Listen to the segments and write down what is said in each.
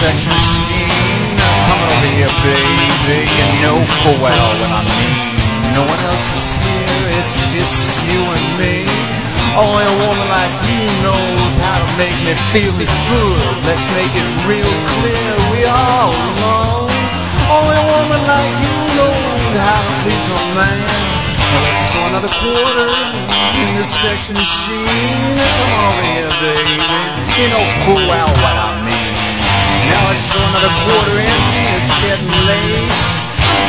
sex machine. Come over here, baby. You know full well what I mean. No one else is here, it's just you and me. Oh, Only a woman like you knows how to make me feel this good. Let's make it real clear, we all know. Oh, Only a woman like you knows how to please a man. Throw another quarter in the sex machine. Come over here, baby. You know full well what I mean. Now let's throw another quarter in. It's getting late.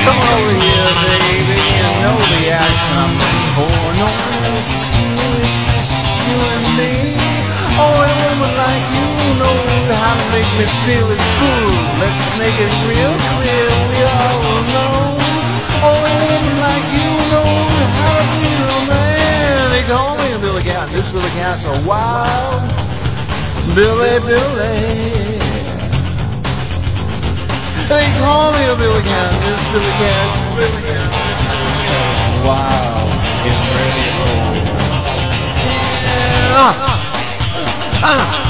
Come over here, baby. You know the action I'm looking for. No here. It's just you and me. Only a woman like you knows how to make me feel as good. Let's make it real clear. We all know. This Billy Cat's a wild Billy Billy. They call me a Billy Cat. This Billy Cat. Billy Cat. Wild. Getting ready for. Ah, ah,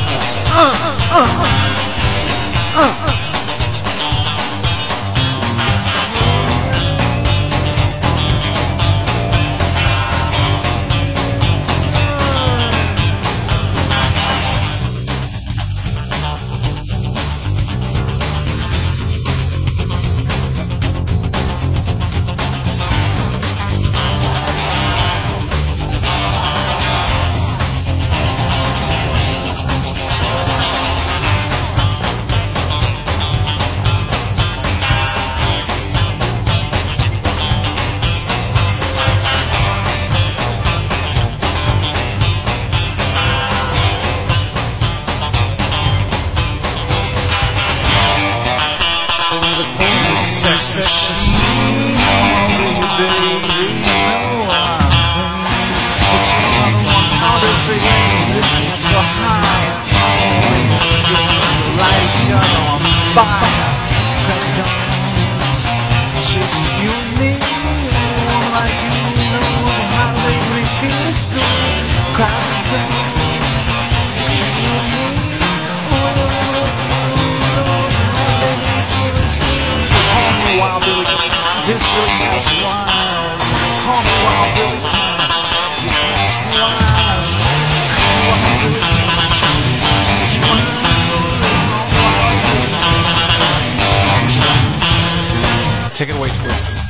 Sex This Billy Cat's wild. Call me Wild Billy This cat's wild. Call me Wild This cat's wild. Take it away, Twist.